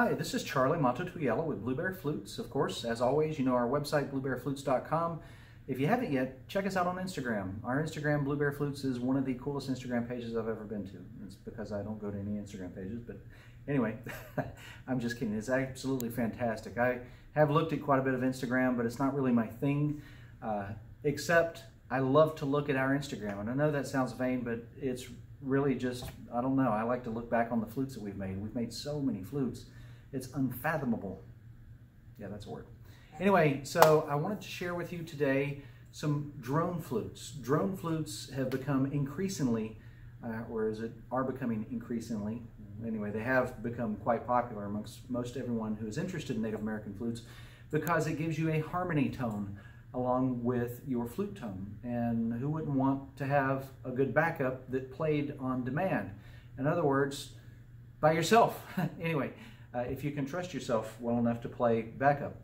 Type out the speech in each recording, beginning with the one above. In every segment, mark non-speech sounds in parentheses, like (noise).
Hi, this is Charlie Mato-Toyela with Blue Bear Flutes. Of course, as always, you know our website, bluebearflutes.com. If you haven't yet, check us out on Instagram. Our Instagram, Blue Bear Flutes, is one of the coolest Instagram pages I've ever been to. It's because I don't go to any Instagram pages, but anyway, (laughs) I'm just kidding. It's absolutely fantastic. I have looked at quite a bit of Instagram, but it's not really my thing, uh, except I love to look at our Instagram. And I know that sounds vain, but it's really just, I don't know. I like to look back on the flutes that we've made. We've made so many flutes. It's unfathomable. Yeah, that's a word. Anyway, so I wanted to share with you today some drone flutes. Drone flutes have become increasingly, uh, or is it are becoming increasingly, anyway, they have become quite popular amongst most everyone who is interested in Native American flutes because it gives you a harmony tone along with your flute tone. And who wouldn't want to have a good backup that played on demand? In other words, by yourself. (laughs) anyway, uh, if you can trust yourself well enough to play backup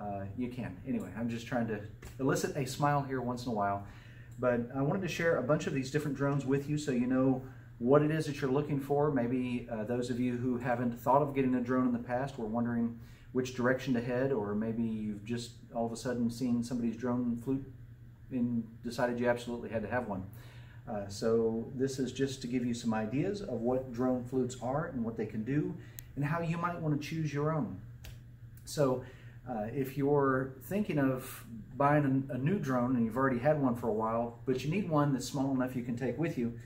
uh, you can. Anyway, I'm just trying to elicit a smile here once in a while. But I wanted to share a bunch of these different drones with you so you know what it is that you're looking for. Maybe uh, those of you who haven't thought of getting a drone in the past were wondering which direction to head, or maybe you've just all of a sudden seen somebody's drone flute and decided you absolutely had to have one. Uh, so this is just to give you some ideas of what drone flutes are and what they can do and how you might want to choose your own. So uh, if you're thinking of buying a, a, new drone and you've already had one for a while, but you need one that's small enough you can take with you,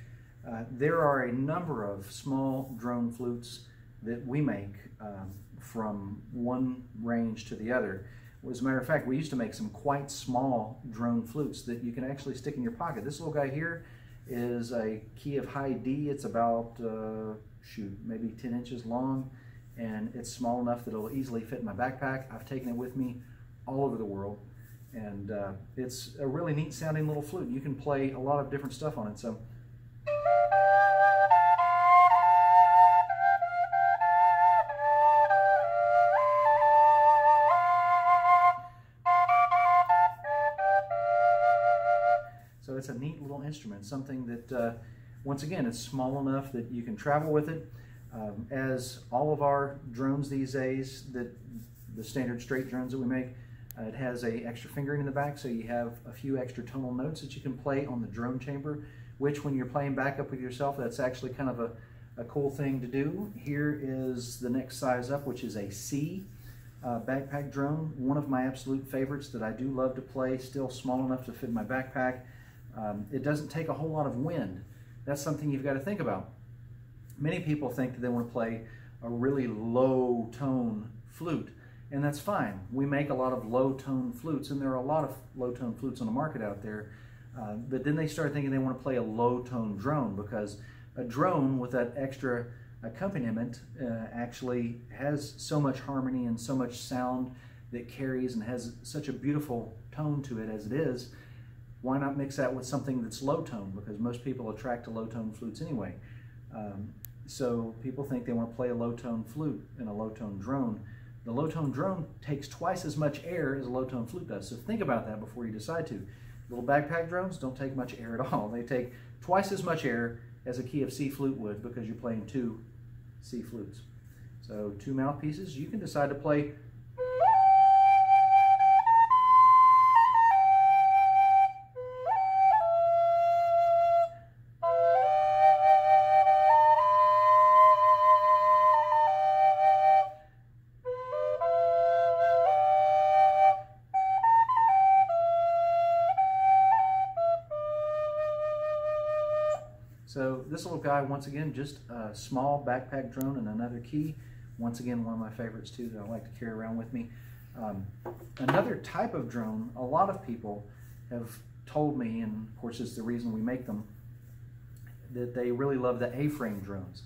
uh, there are a number of small drone flutes that we make um, from one range to the other. As a matter of fact, we used to make some quite small drone flutes that you can actually stick in your pocket. This little guy here is a key of high D. It's about, uh, shoot, maybe 10 inches long and it's small enough that it'll easily fit in my backpack. I've taken it with me all over the world, and uh, it's a really neat sounding little flute. You can play a lot of different stuff on it. So. So it's a neat little instrument, something that, uh, once again, it's small enough that you can travel with it. Um, as all of our drones these days, that the standard straight drones that we make, uh, it has a extra fingering in the back, so you have a few extra tonal notes that you can play on the drone chamber, which when you're playing backup with yourself, that's actually kind of a, a cool thing to do. Here is the next size up, which is a C uh, backpack drone. One of my absolute favorites that I do love to play, still small enough to fit in my backpack. Um, it doesn't take a whole lot of wind. That's something you've got to think about many people think that they want to play a really low tone flute, and that's fine. We make a lot of low tone flutes, and there are a lot of low tone flutes on the market out there. Uh, but then they start thinking they want to play a low tone drone because a drone with that extra accompaniment uh, actually has so much harmony and so much sound that carries and has such a beautiful tone to it as it is. Why not mix that with something that's low tone? Because most people attract to low tone flutes anyway. Um, so people think they want to play a low tone flute in a low tone drone. The low tone drone takes twice as much air as a low tone flute does. So think about that before you decide to. Little backpack drones don't take much air at all. (laughs) They take twice as much air as a key of C flute would because you're playing two C flutes. So two mouthpieces, you can decide to play guy, once again, just a small backpack drone and another key. Once again, one of my favorites too that I like to carry around with me. Um, another type of drone, a lot of people have told me, and of course it's the reason we make them, that they really love the A-frame drones.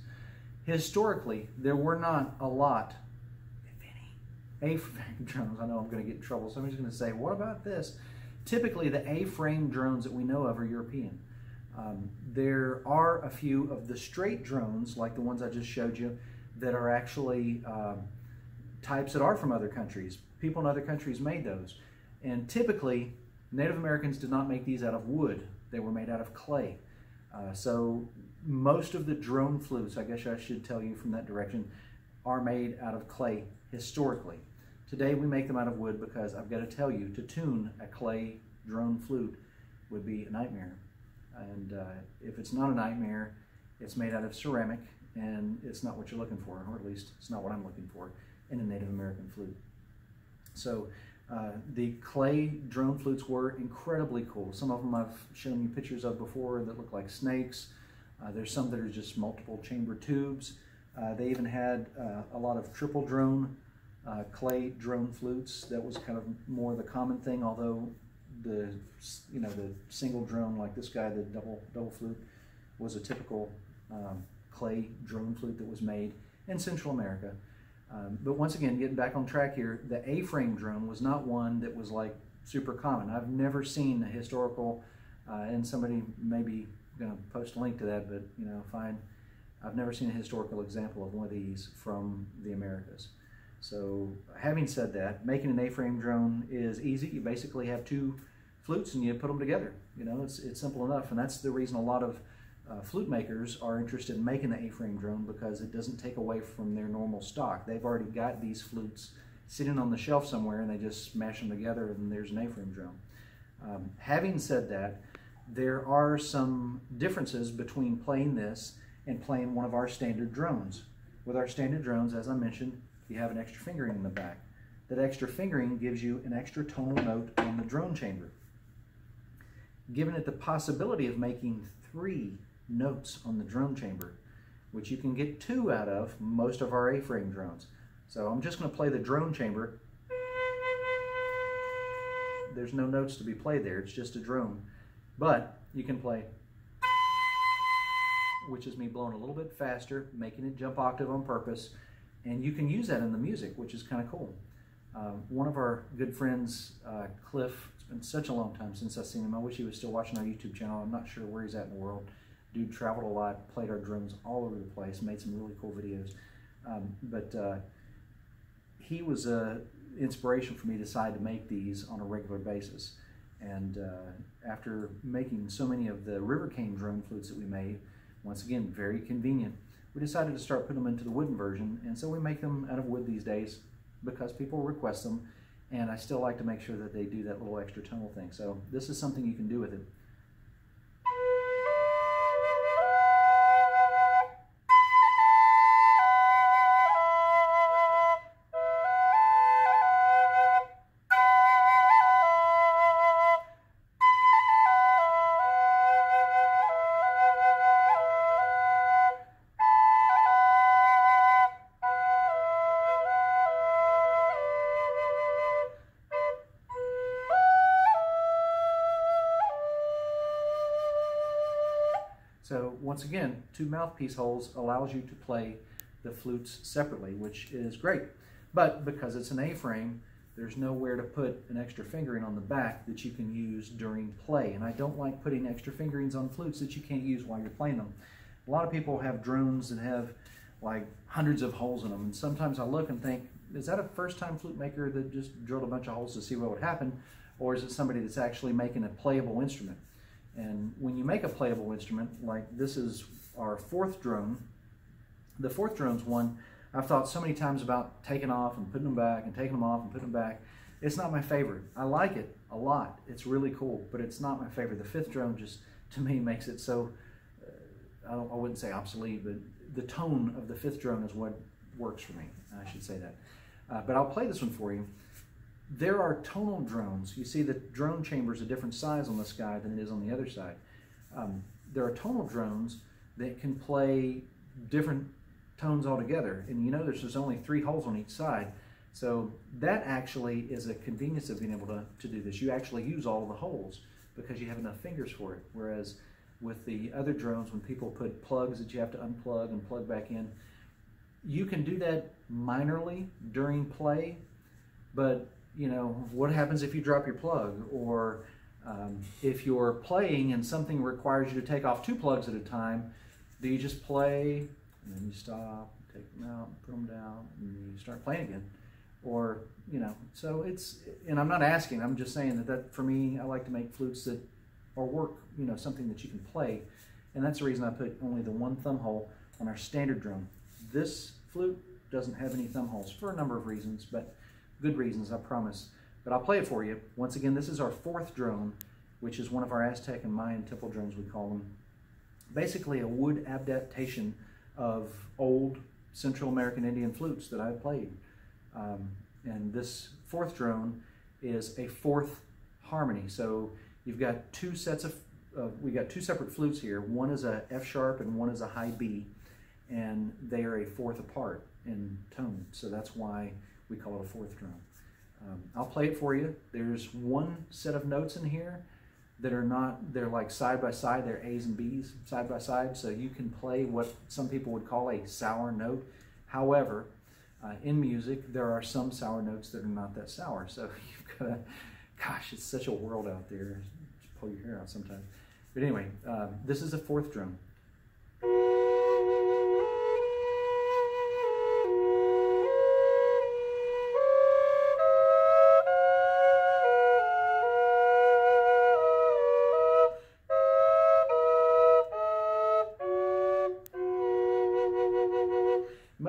Historically, there were not a lot, if any, A-frame (laughs) drones. I know I'm going to get in trouble. Somebody's going to say, what about this? Typically, the A-frame drones that we know of are European. Um, there are a few of the straight drones, like the ones I just showed you, that are actually um, types that are from other countries. People in other countries made those. And typically, Native Americans did not make these out of wood. They were made out of clay. Uh, so most of the drone flutes, I guess I should tell you from that direction, are made out of clay historically. Today we make them out of wood because I've got to tell you, to tune a clay drone flute would be a nightmare. And uh, if it's not a nightmare, it's made out of ceramic and it's not what you're looking for, or at least it's not what I'm looking for in a Native American flute. So uh, the clay drone flutes were incredibly cool. Some of them I've shown you pictures of before that look like snakes. Uh, there's some that are just multiple chamber tubes. Uh, they even had uh, a lot of triple drone uh, clay drone flutes. That was kind of more the common thing, although the you know the single drone like this guy, the double double flute, was a typical um, clay drone flute that was made in Central America. Um, but once again, getting back on track here, the A-frame drone was not one that was like super common. I've never seen a historical, uh, and somebody maybe going to post a link to that, but you know, fine. I've never seen a historical example of one of these from the Americas. So having said that, making an A-frame drone is easy. You basically have two flutes and you put them together. You know, it's, it's simple enough. And that's the reason a lot of uh, flute makers are interested in making the A-frame drone because it doesn't take away from their normal stock. They've already got these flutes sitting on the shelf somewhere and they just smash them together and there's an A-frame drone. Um, having said that, there are some differences between playing this and playing one of our standard drones. With our standard drones, as I mentioned, you have an extra fingering in the back. That extra fingering gives you an extra tonal note on the drone chamber. Giving it the possibility of making three notes on the drone chamber, which you can get two out of most of our A-frame drones. So I'm just going to play the drone chamber. There's no notes to be played there, it's just a drone. But you can play, which is me blowing a little bit faster, making it jump octave on purpose, and you can use that in the music, which is kind of cool. Um, one of our good friends, uh, Cliff, been such a long time since I've seen him. I wish he was still watching our YouTube channel. I'm not sure where he's at in the world. Dude traveled a lot, played our drums all over the place, made some really cool videos. Um, but uh, he was an inspiration for me to decide to make these on a regular basis. And uh, after making so many of the River Cane drone flutes that we made, once again, very convenient, we decided to start putting them into the wooden version. And so we make them out of wood these days because people request them. And I still like to make sure that they do that little extra tunnel thing. So this is something you can do with it. Once again, two mouthpiece holes allows you to play the flutes separately, which is great. But because it's an A-frame, there's nowhere to put an extra fingering on the back that you can use during play. And I don't like putting extra fingerings on flutes that you can't use while you're playing them. A lot of people have drones that have like hundreds of holes in them. And sometimes I look and think, is that a first-time flute maker that just drilled a bunch of holes to see what would happen? Or is it somebody that's actually making a playable instrument? And when you make a playable instrument, like this is our fourth drone, the fourth drone's one I've thought so many times about taking off and putting them back and taking them off and putting them back. It's not my favorite. I like it a lot. It's really cool, but it's not my favorite. The fifth drone just, to me, makes it so, uh, I, I wouldn't say obsolete, but the tone of the fifth drone is what works for me. I should say that. Uh, but I'll play this one for you. There are tonal drones. You see the drone chamber is a different size on this guy than it is on the other side. Um, there are tonal drones that can play different tones altogether. And you know there's just only three holes on each side. So that actually is a convenience of being able to, to do this. You actually use all the holes because you have enough fingers for it. Whereas with the other drones, when people put plugs that you have to unplug and plug back in, you can do that minorly during play, but you know, what happens if you drop your plug? Or um, if you're playing and something requires you to take off two plugs at a time, do you just play and then you stop, take them out, put them down, and you start playing again? Or, you know, so it's, and I'm not asking, I'm just saying that, that for me, I like to make flutes that or work, you know, something that you can play. And that's the reason I put only the one thumb hole on our standard drum. This flute doesn't have any thumb holes for a number of reasons, but good reasons, I promise. But I'll play it for you. Once again, this is our fourth drone, which is one of our Aztec and Mayan temple drones, we call them. Basically a wood adaptation of old Central American Indian flutes that I've played. Um, and this fourth drone is a fourth harmony. So you've got two sets of, uh, we got two separate flutes here. One is a F sharp and one is a high B, and they are a fourth apart in tone. So that's why we call it a fourth drone. Um, I'll play it for you. There's one set of notes in here that are not, they're like side by side, they're A's and B's side by side. So you can play what some people would call a sour note. However, uh, in music, there are some sour notes that are not that sour. So (laughs) you've got to, gosh, it's such a world out there. Just pull your hair out sometimes. But anyway, um, this is a fourth drone.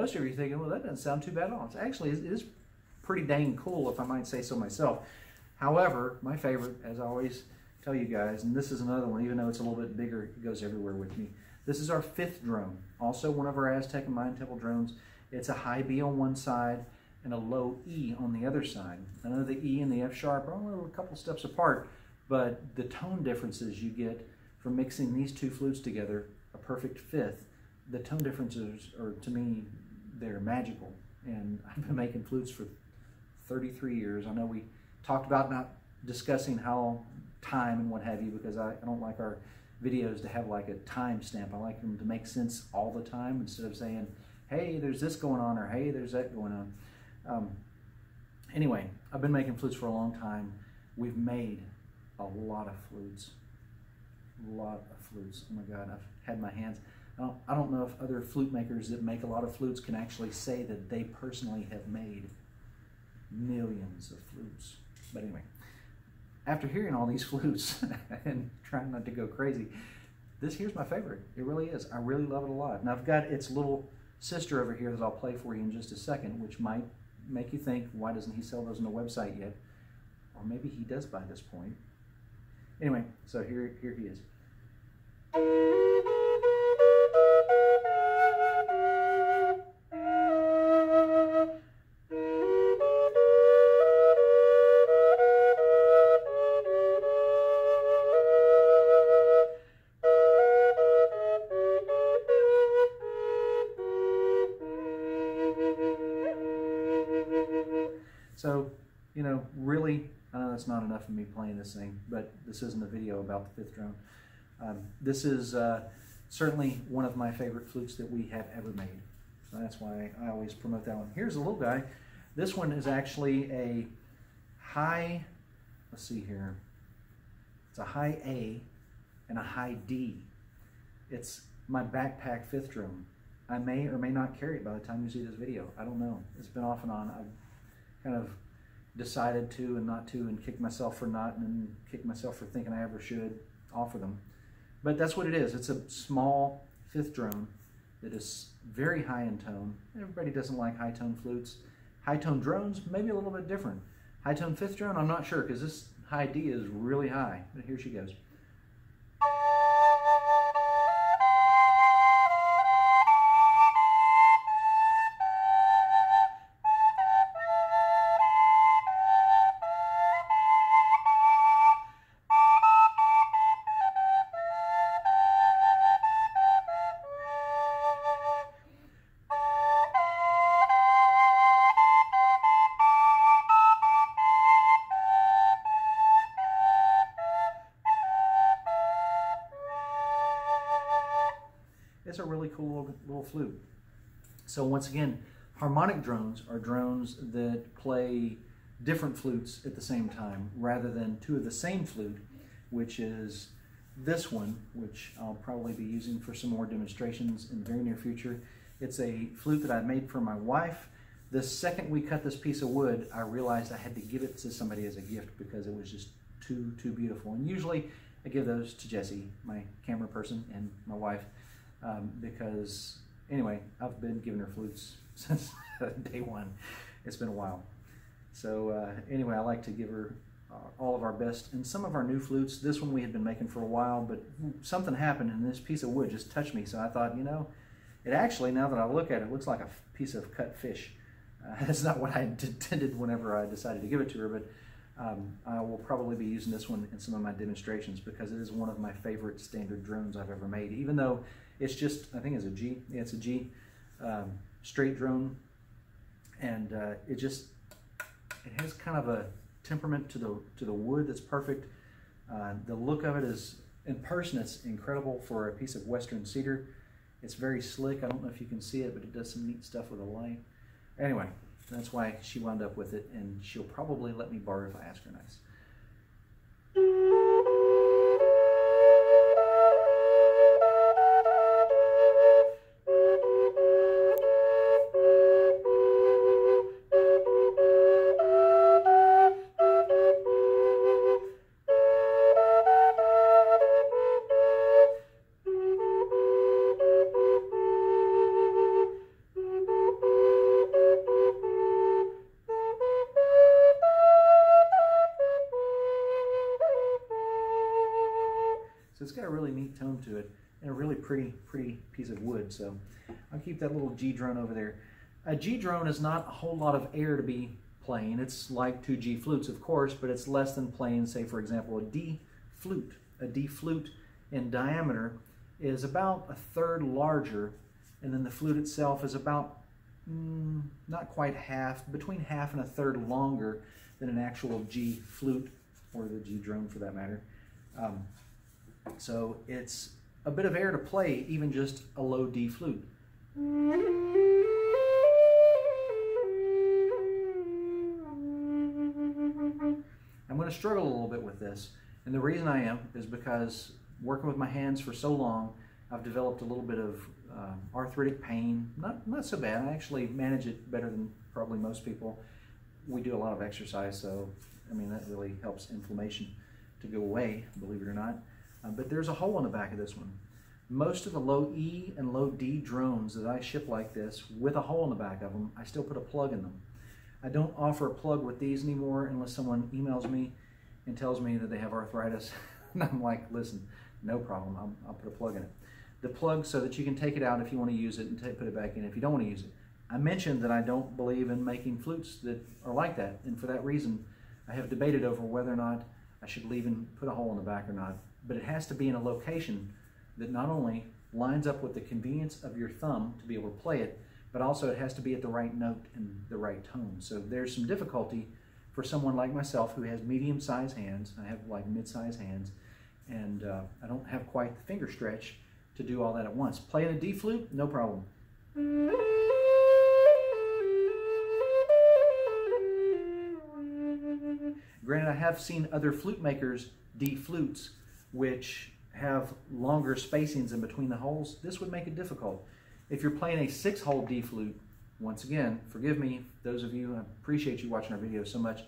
Most you are thinking, well, that doesn't sound too bad at all. It's actually it is pretty dang cool, if I might say so myself. However, my favorite, as I always tell you guys, and this is another one, even though it's a little bit bigger, it goes everywhere with me. This is our fifth drone, also one of our Aztec and Mayan Temple drones. It's a high B on one side and a low E on the other side. I know the E and the F sharp are only a couple steps apart, but the tone differences you get from mixing these two flutes together, a perfect fifth, the tone differences are, to me, they're magical. And (laughs) I've been making flutes for 33 years. I know we talked about not discussing how time and what have you because I, I don't like our videos to have like a time stamp. I like them to make sense all the time instead of saying, hey, there's this going on or hey, there's that going on. Um, anyway, I've been making flutes for a long time. We've made a lot of flutes. A lot of flutes. Oh my God, I've had my hands. I don't, I don't know if other flute makers that make a lot of flutes can actually say that they personally have made millions of flutes. But anyway, after hearing all these (laughs) flutes and trying not to go crazy, this here's my favorite. It really is. I really love it a lot. And I've got its little sister over here that I'll play for you in just a second, which might make you think, why doesn't he sell those on the website yet? Or maybe he does by this point. Anyway, so here, here he is. That's not enough of me playing this thing, but this isn't a video about the fifth drone. Um, this is uh, certainly one of my favorite flutes that we have ever made. So that's why I always promote that one. Here's a little guy. This one is actually a high, let's see here. It's a high A and a high D. It's my backpack fifth drone. I may or may not carry it by the time you see this video. I don't know. It's been off and on. I've kind of decided to and not to and kicked myself for not and kicked myself for thinking I ever should offer them. But that's what it is. It's a small fifth drone that is very high in tone. Everybody doesn't like high tone flutes. High tone drones, maybe a little bit different. High tone fifth drone, I'm not sure because this high D is really high. But here she goes. It's a really cool little, flute. So once again, harmonic drones are drones that play different flutes at the same time rather than two of the same flute, which is this one, which I'll probably be using for some more demonstrations in the very near future. It's a flute that I made for my wife. The second we cut this piece of wood, I realized I had to give it to somebody as a gift because it was just too, too beautiful. And usually I give those to Jesse, my camera person, and my wife um, because anyway, I've been giving her flutes (laughs) since day one. It's been a while. So uh, anyway, I like to give her uh, all of our best. And some of our new flutes, this one we had been making for a while, but something happened and this piece of wood just touched me. So I thought, you know, it actually, now that I look at it, looks like a piece of cut fish. Uh, (laughs) that's not what I intended whenever I decided to give it to her, but um, I will probably be using this one in some of my demonstrations because it is one of my favorite standard drones I've ever made. Even though it's just, I think it's a G, yeah, it's a G um, straight drone, and uh, it just, it has kind of a temperament to the to the wood that's perfect. Uh, the look of it is, in person, it's incredible for a piece of western cedar. It's very slick. I don't know if you can see it, but it does some neat stuff with a light. Anyway, that's why she wound up with it, and she'll probably let me borrow if I ask her nice. It's got a really neat tone to it and a really pretty, pretty piece of wood. So I'll keep that little G drone over there. A G drone is not a whole lot of air to be playing. It's like two G flutes, of course, but it's less than playing, say, for example, a D flute. A D flute in diameter is about a third larger, and then the flute itself is about mm, not quite half, between half and a third longer than an actual G flute, or the G drone for that matter. Um, so it's a bit of air to play, even just a low D flute. I'm going to struggle a little bit with this. And the reason I am is because working with my hands for so long, I've developed a little bit of uh, arthritic pain. Not, not so bad. I actually manage it better than probably most people. We do a lot of exercise, so I mean, that really helps inflammation to go away, believe it or not. Uh, but there's a hole in the back of this one. Most of the low E and low D drones that I ship like this with a hole in the back of them, I still put a plug in them. I don't offer a plug with these anymore unless someone emails me and tells me that they have arthritis. (laughs) and I'm like, listen, no problem, I'll, I'll, put a plug in it. The plug so that you can take it out if you want to use it and put it back in if you don't want to use it. I mentioned that I don't believe in making flutes that are like that, and for that reason, I have debated over whether or not I should leave and put a hole in the back or not but it has to be in a location that not only lines up with the convenience of your thumb to be able to play it, but also it has to be at the right note and the right tone. So there's some difficulty for someone like myself who has medium-sized hands. I have like mid-sized hands, and uh, I don't have quite the finger stretch to do all that at once. Playing a D flute, no problem. Granted, I have seen other flute makers D flutes which have longer spacings in between the holes, this would make it difficult. If you're playing a six hole D flute, once again, forgive me, those of you, I appreciate you watching our videos so much.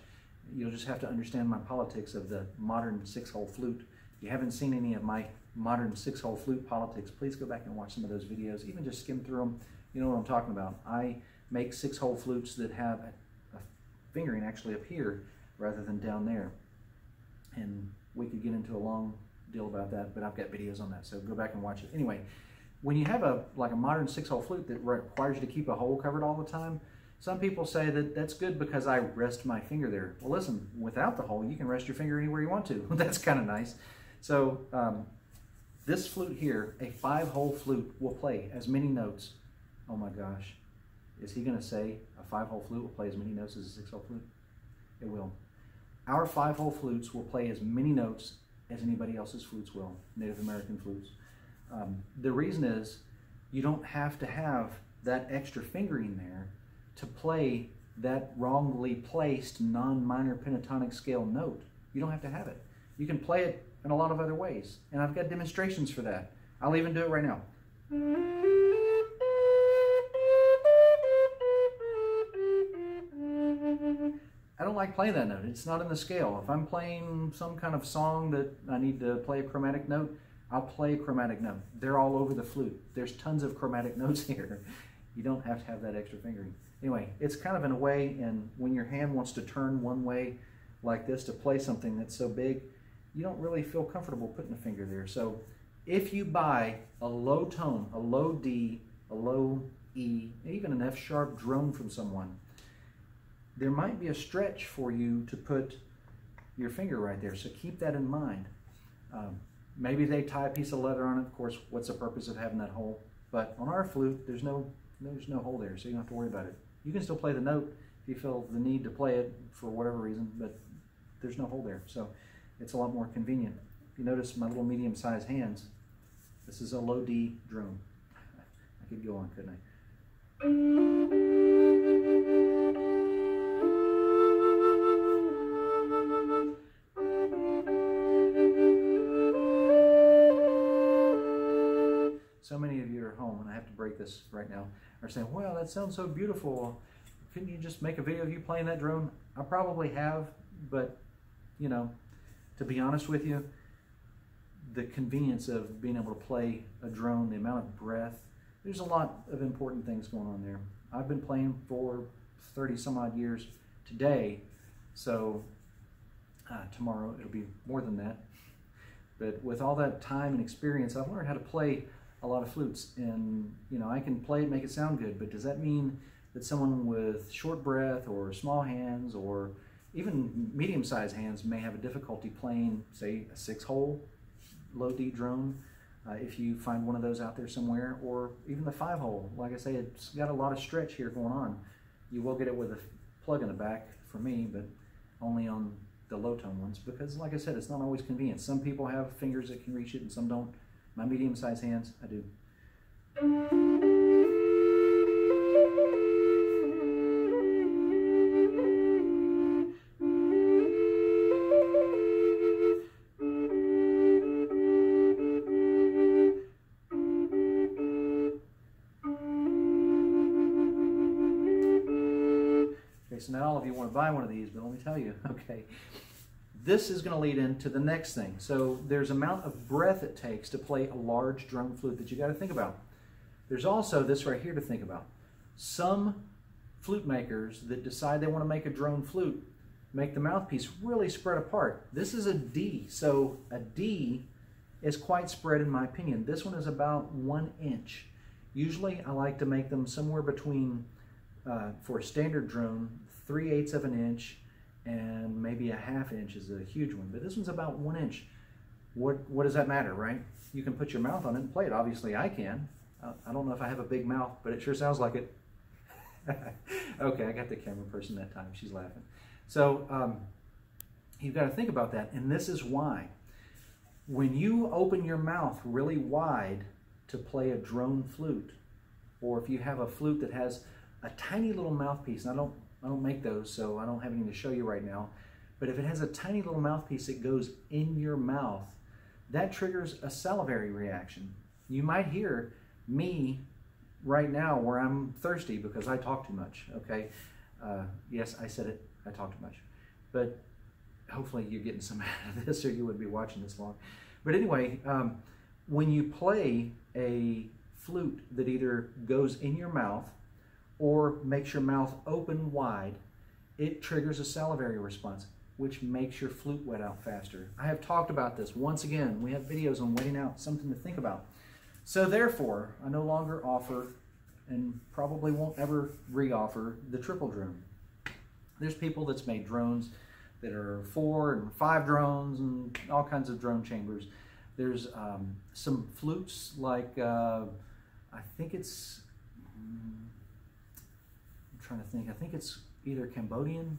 You'll just have to understand my politics of the modern six hole flute. If you haven't seen any of my modern six hole flute politics, please go back and watch some of those videos, even just skim through them. You know what I'm talking about. I make six hole flutes that have a fingering actually up here rather than down there. And we could get into a long deal about that, but I've got videos on that, so go back and watch it. Anyway, when you have a like a modern six-hole flute that requires you to keep a hole covered all the time, some people say that that's good because I rest my finger there. Well, listen, without the hole, you can rest your finger anywhere you want to. (laughs) that's kind of nice. So um, this flute here, a five-hole flute, will play as many notes. Oh my gosh. Is he going to say a five-hole flute will play as many notes as a six-hole flute? It will. Our five-hole flutes will play as many notes as anybody else's flutes will, Native American flutes. Um, the reason is you don't have to have that extra fingering there to play that wrongly placed non-minor pentatonic scale note. You don't have to have it. You can play it in a lot of other ways, and I've got demonstrations for that. I'll even do it right now. Like playing that note. It's not in the scale. If I'm playing some kind of song that I need to play a chromatic note, I'll play a chromatic note. They're all over the flute. There's tons of chromatic (laughs) notes here. You don't have to have that extra fingering. Anyway, it's kind of in a way, and when your hand wants to turn one way like this to play something that's so big, you don't really feel comfortable putting a finger there. So if you buy a low tone, a low D, a low E, even an F sharp drone from someone, there might be a stretch for you to put your finger right there. So keep that in mind. Um, maybe they tie a piece of leather on it. Of course, what's the purpose of having that hole? But on our flute, there's no there's no hole there, so you don't have to worry about it. You can still play the note if you feel the need to play it for whatever reason, but there's no hole there, so it's a lot more convenient. If you notice my little medium-sized hands, this is a low D drone. (laughs) I could go on, couldn't I? This right now are saying, well, that sounds so beautiful. Couldn't you just make a video of you playing that drone? I probably have, but, you know, to be honest with you, the convenience of being able to play a drone, the amount of breath, there's a lot of important things going on there. I've been playing for 30 some odd years today, so uh, tomorrow it'll be more than that. But with all that time and experience, I've learned how to play a lot of flutes. And you know I can play it make it sound good but does that mean that someone with short breath or small hands or even medium-sized hands may have a difficulty playing say a six hole low D drone uh, if you find one of those out there somewhere? Or even the five hole like I say it's got a lot of stretch here going on. You will get it with a plug in the back for me but only on the low tone ones because like I said it's not always convenient. Some people have fingers that can reach it and some don't my medium-sized hands, I do. Okay, so not all of you want to buy one of these, but let me tell you, (laughs) okay, this is going to lead into the next thing. So there's amount of breath it takes to play a large drum flute that you got to think about. There's also this right here to think about. Some flute makers that decide they want to make a drone flute make the mouthpiece really spread apart. This is a D, so a D is quite spread in my opinion. This one is about one inch. Usually I like to make them somewhere between, uh, for a standard drone, 3 eighths of an inch and maybe a half inch is a huge one, but this one's about one inch. What, what does that matter, right? You can put your mouth on it and play it. Obviously, I can. I don't know if I have a big mouth, but it sure sounds like it. (laughs) okay, I got the camera person that time. She's laughing. So um, you've got to think about that, and this is why. When you open your mouth really wide to play a drone flute, or if you have a flute that has a tiny little mouthpiece, and I don't I don't make those, so I don't have anything to show you right now. But if it has a tiny little mouthpiece that goes in your mouth, that triggers a salivary reaction. You might hear me right now where I'm thirsty because I talk too much, okay? Uh, yes, I said it, I talk too much. But hopefully you're getting some (laughs) out of this or you wouldn't be watching this long. But anyway, um, when you play a flute that either goes in your mouth or makes your mouth open wide, it triggers a salivary response, which makes your flute wet out faster. I have talked about this. Once again, we have videos on wetting out, something to think about. So therefore, I no longer offer and probably won't ever re-offer the triple drone. There's people that's made drones that are four and five drones and all kinds of drone chambers. There's um, some flutes like, uh, I think it's, trying to think. I think it's either Cambodian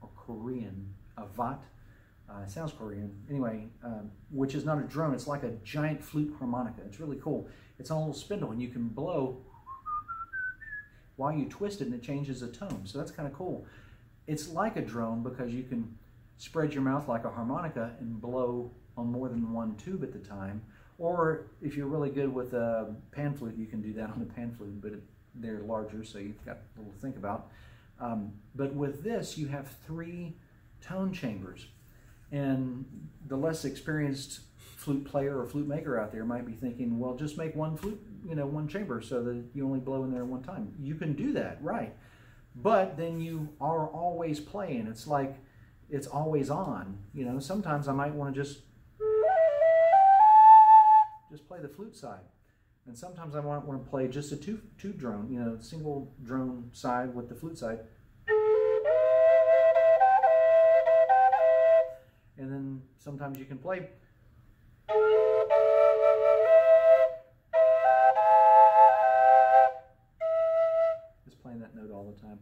or Korean. Avat. Uh, sounds Korean. Anyway, um, which is not a drone. It's like a giant flute harmonica. It's really cool. It's on a little spindle, and you can blow while you twist it, and it changes the tone. So that's kind of cool. It's like a drone because you can spread your mouth like a harmonica and blow on more than one tube at the time. Or if you're really good with a pan flute, you can do that on a pan flute, but it they're larger, so you've got a little to think about. Um, but with this, you have three tone chambers. And the less experienced flute player or flute maker out there might be thinking, well, just make one flute, you know, one chamber so that you only blow in there one time. You can do that, right? But then you are always playing. It's like it's always on. You know, sometimes I might want to just just play the flute side. And sometimes I want, want to play just a two, two drone, you know, single drone side with the flute side. And then sometimes you can play just playing that note all the time.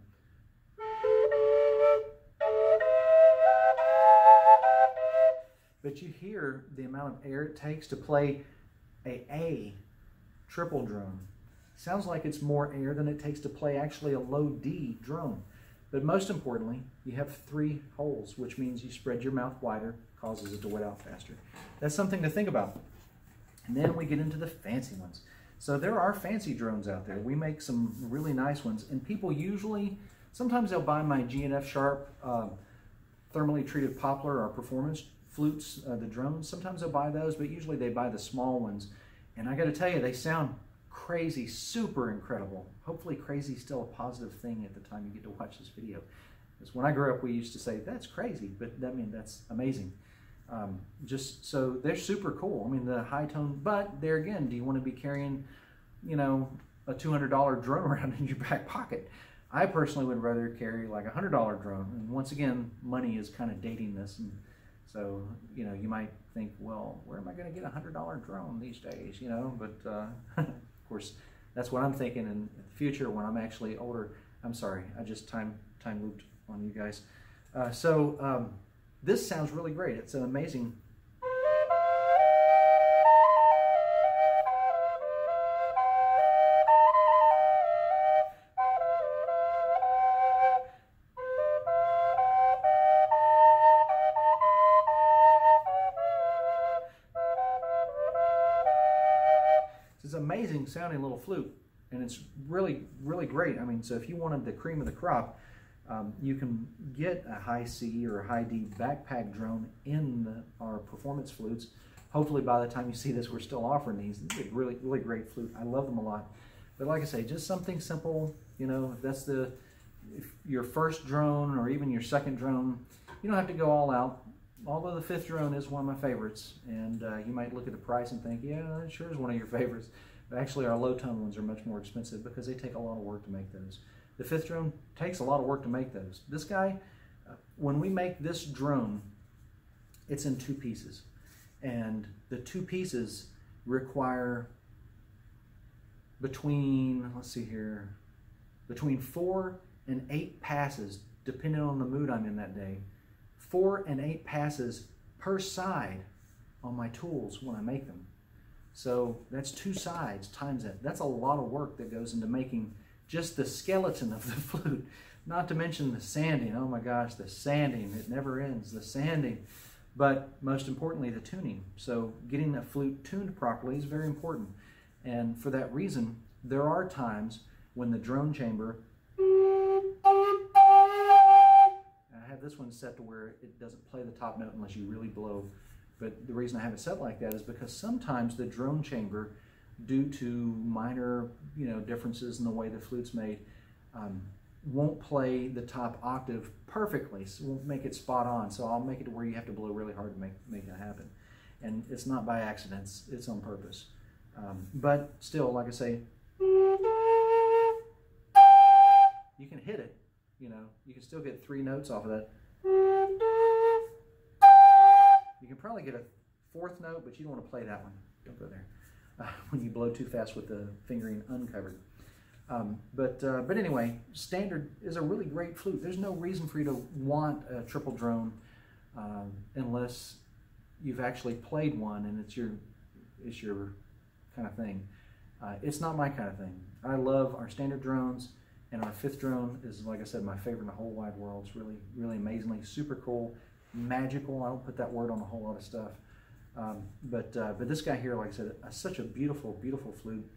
But you hear the amount of air it takes to play a A triple drone. Sounds like it's more air than it takes to play actually a low D drone. But most importantly, you have three holes, which means you spread your mouth wider, causes it to wet out faster. That's something to think about. And then we get into the fancy ones. So there are fancy drones out there. We make some really nice ones, and people usually, sometimes they'll buy my G&F Sharp uh, thermally treated poplar or performance flutes, uh, the drones. Sometimes they'll buy those, but usually they buy the small ones. And I got to tell you, they sound crazy, super incredible. Hopefully crazy is still a positive thing at the time you get to watch this video. Because when I grew up, we used to say, that's crazy, but that means that's amazing. Um, just so they're super cool. I mean, the high tone, but there again, do you want to be carrying, you know, a $200 drone (laughs) around in your back pocket? I personally would rather carry like a $100 drone. And once again, money is kind of dating this. And so, you know, you might think, well, where am I going to get a $100 drone these days, you know? But uh, (laughs) of course, that's what I'm thinking in the future when I'm actually older. I'm sorry, I just time, time looped on you guys. Uh, so, um, this sounds really great. It's an amazing amazing sounding little flute and it's really, really great. I mean, so if you wanted the cream of the crop, um, you can get a high C or a high D backpack drone in the, our performance flutes. Hopefully by the time you see this, we're still offering these. Really, really great flute. I love them a lot. But like I say, just something simple, you know, if that's the, if your first drone or even your second drone, you don't have to go all out. Although the fifth drone is one of my favorites, and uh, you might look at the price and think, yeah, that sure is one of your favorites. Actually, our low tone ones are much more expensive because they take a lot of work to make those. The fifth drone takes a lot of work to make those. This guy, uh, when we make this drone, it's in two pieces. And the two pieces require between, let's see here, between four and eight passes, depending on the mood I'm in that day. Four and eight passes per side on my tools when I make them. So that's two sides times that. That's a lot of work that goes into making just the skeleton of the (laughs) flute. Not to mention the sanding. Oh my gosh, the sanding. It never ends. The sanding. But most importantly, the tuning. So getting the flute tuned properly is very important. And for that reason, there are times when the drone chamber I have this one set to where it doesn't play the top note unless you really blow but the reason I have it set like that is because sometimes the drone chamber, due to minor you know differences in the way the flute's made, um, won't play the top octave perfectly, so won't make it spot on. So I'll make it to where you have to blow really hard to make, make that happen. And it's not by accident, it's, it's on purpose. Um, but still, like I say, you can hit it, you know, you can still get three notes off of that. You can probably get a fourth note, but you don't want to play that one. Don't go there. Uh, (laughs) when you blow too fast with the fingering uncovered. Um, but uh, but anyway, standard is a really great flute. There's no reason for you to want a triple drone um, unless you've actually played one and it's your it's your kind of thing. Uh, it's not my kind of thing. I love our standard drones, and our fifth drone is, like I said, my favorite in the whole wide world. It's really, really amazingly super cool magical. I don't put that word on a whole lot of stuff. Um, but uh, but this guy here, like I said, uh, such a beautiful, beautiful flute.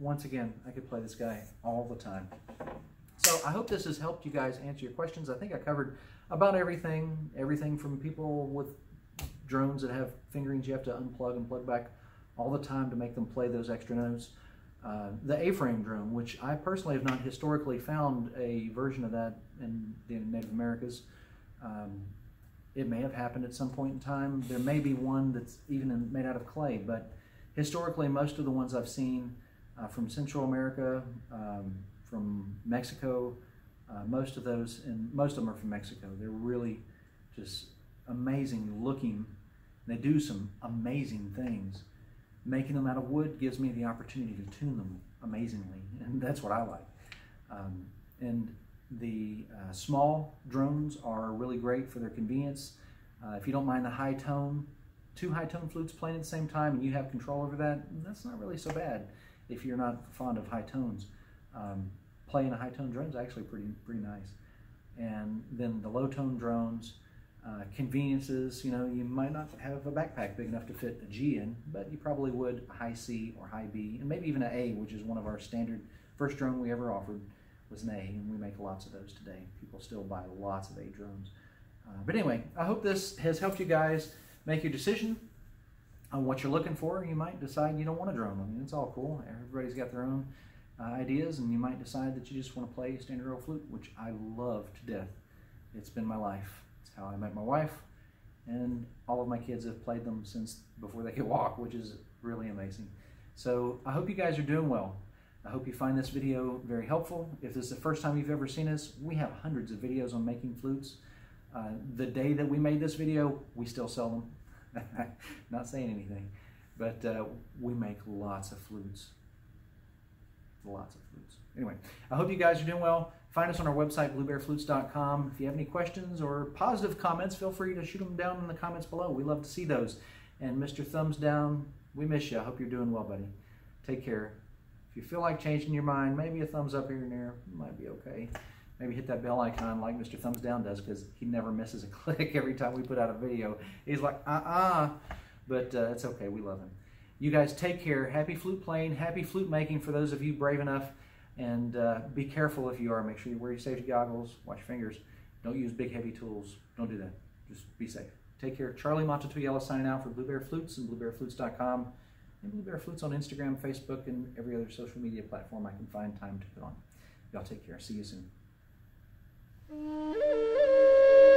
Once again, I could play this guy all the time. So I hope this has helped you guys answer your questions. I think I covered about everything, everything from people with drones that have fingerings you have to unplug and plug back all the time to make them play those extra notes. Uh, the A-frame drone, which I personally have not historically found a version of that in the Native Americas. Um, it may have happened at some point in time. There may be one that's even made out of clay, but historically, most of the ones I've seen uh, from Central America, um, from Mexico, uh, most of those, and most of them are from Mexico. They're really just amazing looking. They do some amazing things. Making them out of wood gives me the opportunity to tune them amazingly, (laughs) and that's what I like. Um, and the uh, small drones are really great for their convenience. Uh, if you don't mind the high tone, two high tone flutes playing at the same time and you have control over that, that's not really so bad if you're not fond of high tones. Um, playing a high tone drone is actually pretty, pretty nice. And then the low tone drones, uh, conveniences, you know, you might not have a backpack big enough to fit a G in, but you probably would a high C or high B, and maybe even an A, which is one of our standard first drone we ever offered was an A, and we make lots of those today. People still buy lots of A drones. Uh, but anyway, I hope this has helped you guys make your decision on what you're looking for. You might decide you don't want a drone. I mean, it's all cool. Everybody's got their own uh, ideas, and you might decide that you just want to play standard old flute, which I love to death. It's been my life. It's how I met my wife, and all of my kids have played them since before they could walk, which is really amazing. So I hope you guys are doing well. I hope you find this video very helpful. If this is the first time you've ever seen us, we have hundreds of videos on making flutes. Uh, the day that we made this video, we still sell them. (laughs) Not saying anything, but uh, we make lots of flutes. Lots of flutes. Anyway, I hope you guys are doing well. Find us on our website, bluebearflutes.com. If you have any questions or positive comments, feel free to shoot them down in the comments below. We love to see those. And Mr. Thumbs Down, we miss you. I hope you're doing well, buddy. Take care. If you feel like changing your mind, maybe a thumbs up here and there might be okay. Maybe hit that bell icon like Mr. Thumbs Down does because he never misses a (laughs) click every time we put out a video. He's like, uh-uh, but uh, it's okay. We love him. You guys take care. Happy flute playing. Happy flute making for those of you brave enough. And uh, be careful if you are. Make sure you wear your safety goggles. Watch your fingers. Don't use big, heavy tools. Don't do that. Just be safe. Take care. Charlie Mato-Toyela signing out for Blue Bear Flutes and BlueBearFlutes.com and Blue Bear Flutes on Instagram, Facebook, and every other social media platform I can find time to put on. Y'all take care. See you soon. うん。